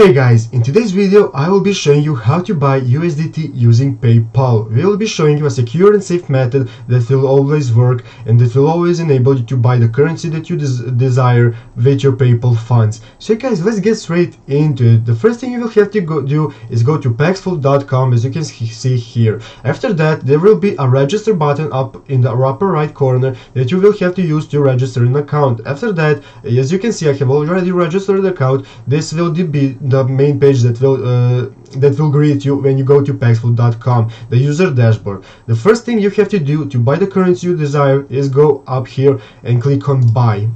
Hey guys, in today's video I will be showing you how to buy USDT using PayPal. We will be showing you a secure and safe method that will always work and that will always enable you to buy the currency that you des desire with your PayPal funds. So guys, let's get straight into it. The first thing you will have to go do is go to paxful.com as you can see here. After that, there will be a register button up in the upper right corner that you will have to use to register an account. After that, as you can see, I have already registered an account. This will be the main page that will uh, that will greet you when you go to paxful.com the user dashboard. The first thing you have to do to buy the currency you desire is go up here and click on buy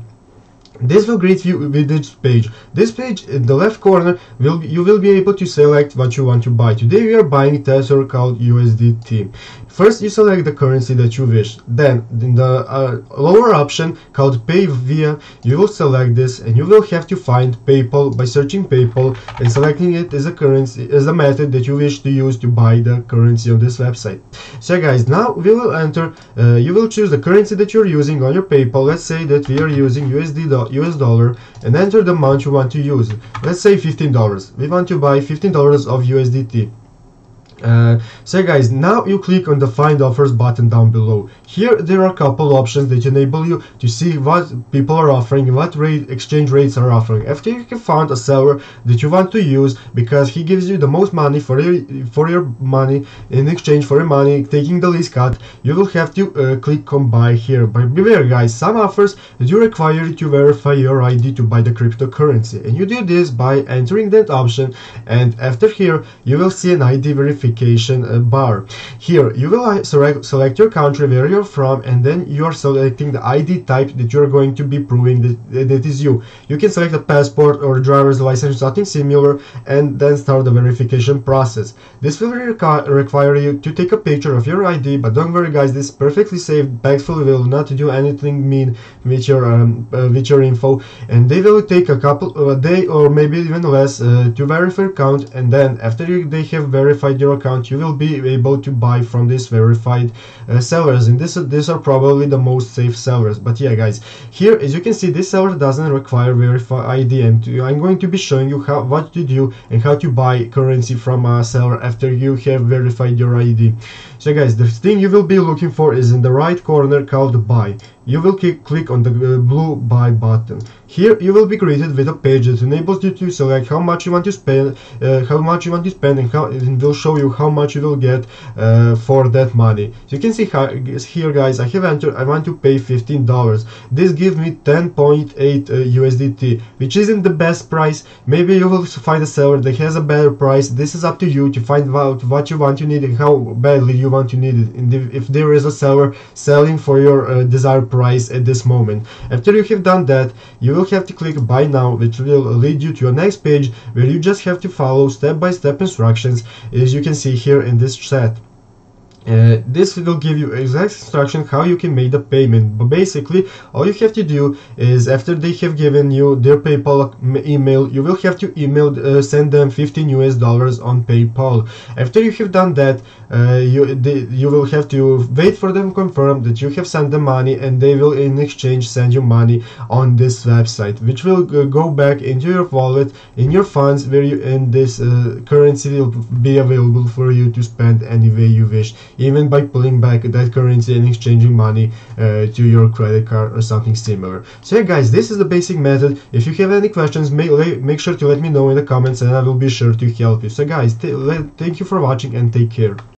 this will greet you with this page. This page in the left corner will you will be able to select what you want to buy. Today we are buying Tether called USDT. First you select the currency that you wish. Then in the uh, lower option called pay via you will select this and you will have to find PayPal by searching PayPal and selecting it as a currency as a method that you wish to use to buy the currency on this website. So guys now we will enter uh, you will choose the currency that you're using on your PayPal. Let's say that we are using USD US dollar and enter the amount you want to use. Let's say $15. We want to buy $15 of USDT. Uh, so guys, now you click on the find offers button down below. Here there are a couple options that enable you to see what people are offering, what rate exchange rates are offering. After you have found a seller that you want to use because he gives you the most money for your, for your money in exchange for your money, taking the least cut, you will have to uh, click on buy here. But beware guys, some offers do require you to verify your ID to buy the cryptocurrency. And you do this by entering that option and after here you will see an ID verification uh, bar. Here you will uh, select, your country where you're from and then you're selecting the ID type that you're going to be proving that, that is you. You can select a passport or driver's license, something similar, and then start the verification process. This will require you to take a picture of your ID, but don't worry guys, this is perfectly safe. Paxful will not do anything mean with your um, uh, with your info, and they will take a couple of a day or maybe even less uh, to verify your account, and then after you, they have verified your account you will be able to buy from these verified uh, sellers. And this these are probably the most safe sellers. But yeah guys here as you can see this seller doesn't require verified ID and I'm going to be showing you how what to do and how to buy currency from a seller after you have verified your ID so guys the thing you will be looking for is in the right corner called buy you will click on the uh, blue buy button. Here you will be greeted with a page that enables you to select how much you want to spend, uh, how much you want to spend, and how it will show you how much you will get uh, for that money. You can see here, guys. I have entered. I want to pay fifteen dollars. This gives me ten point eight uh, USDT, which isn't the best price. Maybe you will find a seller that has a better price. This is up to you to find out what you want to need and how badly you want to need it. And if there is a seller selling for your uh, desired price at this moment. After you have done that, you will have to click buy now which will lead you to your next page where you just have to follow step-by-step -step instructions as you can see here in this set. Uh, this will give you exact instruction how you can make the payment. But basically all you have to do is after they have given you their paypal email you will have to email uh, send them 15 us dollars on paypal. After you have done that uh, you you will have to wait for them confirm that you have sent them money and they will in exchange send you money on this website which will go back into your wallet in your funds where you this uh, currency will be available for you to spend any way you wish even by pulling back that currency and exchanging money uh, to your credit card or something similar. So yeah guys, this is the basic method. If you have any questions, make, make sure to let me know in the comments and I will be sure to help you. So guys, th thank you for watching and take care.